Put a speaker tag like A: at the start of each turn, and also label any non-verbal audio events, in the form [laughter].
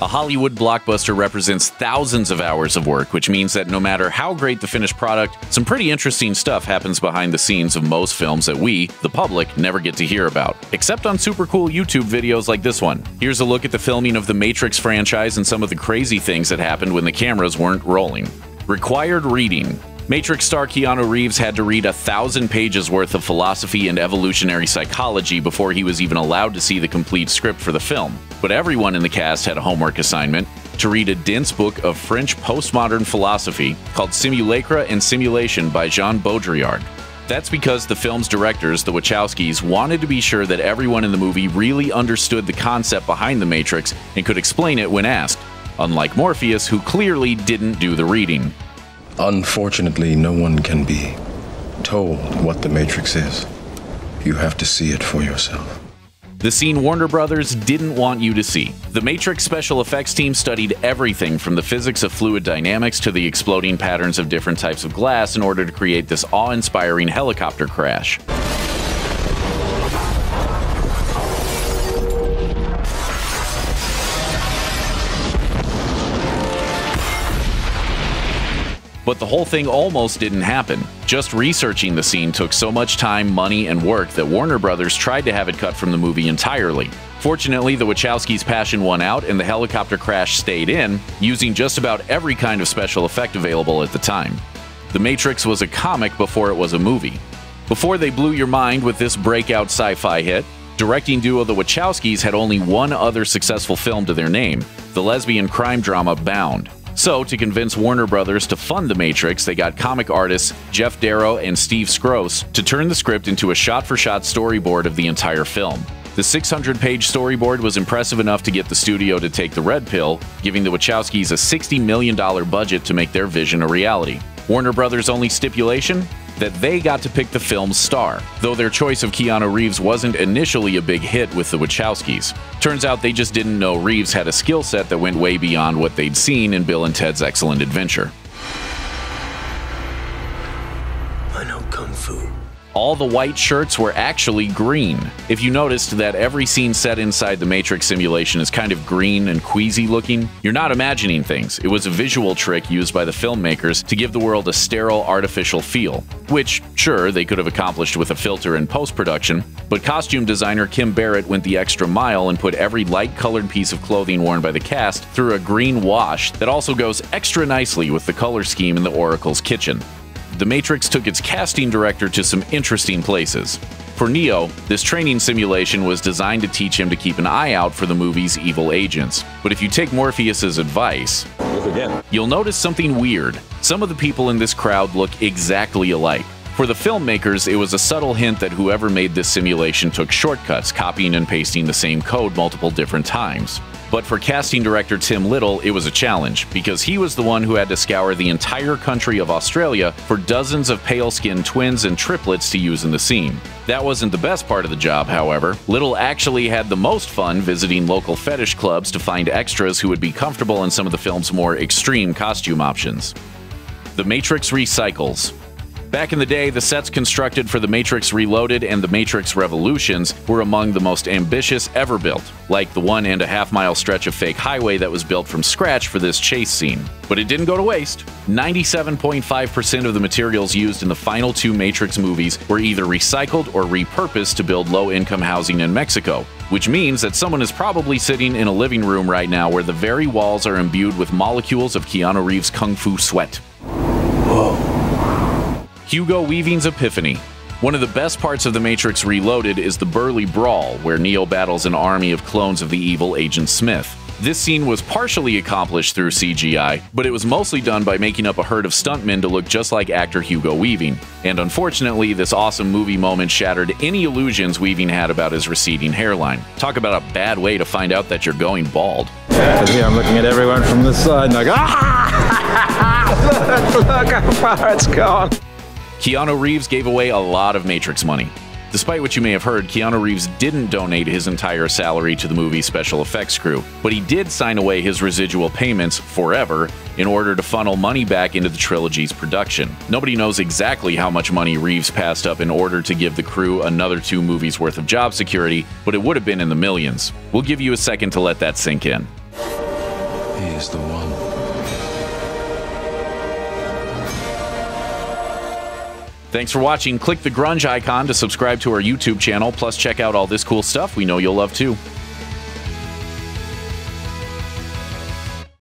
A: A Hollywood blockbuster represents thousands of hours of work, which means that no matter how great the finished product, some pretty interesting stuff happens behind the scenes of most films that we, the public, never get to hear about. Except on super cool YouTube videos like this one. Here's a look at the filming of the Matrix franchise and some of the crazy things that happened when the cameras weren't rolling. Required reading. Matrix star Keanu Reeves had to read a thousand pages worth of philosophy and evolutionary psychology before he was even allowed to see the complete script for the film. But everyone in the cast had a homework assignment to read a dense book of French postmodern philosophy called Simulacra and Simulation by Jean Baudrillard. That's because the film's directors, the Wachowskis, wanted to be sure that everyone in the movie really understood the concept behind the Matrix and could explain it when asked, unlike Morpheus, who clearly didn't do the reading.
B: Unfortunately, no one can be told what the Matrix is. You have to see it for yourself.
A: The scene Warner Brothers didn't want you to see. The Matrix special effects team studied everything from the physics of fluid dynamics to the exploding patterns of different types of glass in order to create this awe inspiring helicopter crash. But the whole thing almost didn't happen. Just researching the scene took so much time, money, and work that Warner Brothers tried to have it cut from the movie entirely. Fortunately, the Wachowskis' passion won out and the helicopter crash stayed in, using just about every kind of special effect available at the time. The Matrix was a comic before it was a movie. Before they blew your mind with this breakout sci fi hit, directing duo the Wachowskis had only one other successful film to their name the lesbian crime drama Bound. So, to convince Warner Brothers to fund The Matrix, they got comic artists Geof Darrow and Steve Skroce to turn the script into a shot for shot storyboard of the entire film. The 600 page storyboard was impressive enough to get the studio to take the red pill, giving the Wachowskis a $60 million budget to make their vision a reality. Warner Brothers' only stipulation? That they got to pick the film's star, though their choice of Keanu Reeves wasn't initially a big hit with the Wachowskis. Turns out they just didn't know Reeves had a skill set that went way beyond what they'd seen in Bill and Ted's Excellent Adventure.
C: I know Kung Fu
A: all the white shirts were actually green. If you noticed that every scene set inside the Matrix simulation is kind of green and queasy looking, you're not imagining things. It was a visual trick used by the filmmakers to give the world a sterile, artificial feel, which, sure, they could have accomplished with a filter in post production, but costume designer Kym Barrett went the extra mile and put every light colored piece of clothing worn by the cast through a green wash that also goes extra nicely with the color scheme in the Oracle's kitchen. The Matrix took its casting director to some interesting places. For Neo, this training simulation was designed to teach him to keep an eye out for the movie's evil agents. But if you take Morpheus's advice, you'll notice something weird. Some of the people in this crowd look exactly alike. For the filmmakers, it was a subtle hint that whoever made this simulation took shortcuts, copying and pasting the same code multiple different times. But for casting director Tim Little, it was a challenge because he was the one who had to scour the entire country of Australia for dozens of pale skinned twins and triplets to use in the scene. That wasn't the best part of the job, however. Little actually had the most fun visiting local fetish clubs to find extras who would be comfortable in some of the film's more extreme costume options. The Matrix recycles. Back in the day, the sets constructed for The Matrix Reloaded and The Matrix Revolutions were among the most ambitious ever built, like the one and a half mile stretch of fake highway that was built from scratch for this chase scene. But it didn't go to waste. 97.5% of the materials used in the final two Matrix movies were either recycled or repurposed to build low income housing in Mexico, which means that someone is probably sitting in a living room right now where the very walls are imbued with molecules of Keanu Reeves' kung fu sweat. Hugo Weaving's Epiphany. One of the best parts of The Matrix Reloaded is the Burly Brawl, where Neo battles an army of clones of the evil Agent Smith. This scene was partially accomplished through CGI, but it was mostly done by making up a herd of stuntmen to look just like actor Hugo Weaving. And unfortunately, this awesome movie moment shattered any illusions Weaving had about his receding hairline. Talk about a bad way to find out that you're going bald.
D: Here I'm looking at everyone from the side and go, ah! look, [laughs] look how far it's gone.
A: Keanu Reeves gave away a lot of Matrix money. Despite what you may have heard, Keanu Reeves didn't donate his entire salary to the movie's special effects crew, but he did sign away his residual payments forever in order to funnel money back into the trilogy's production. Nobody knows exactly how much money Reeves passed up in order to give the crew another two movies worth of job security, but it would have been in the millions. We'll give you a second to let that sink in.
B: He is the one.
A: Thanks for watching. Click the grunge icon to subscribe to our YouTube channel. Plus, check out all this cool stuff we know you'll love too.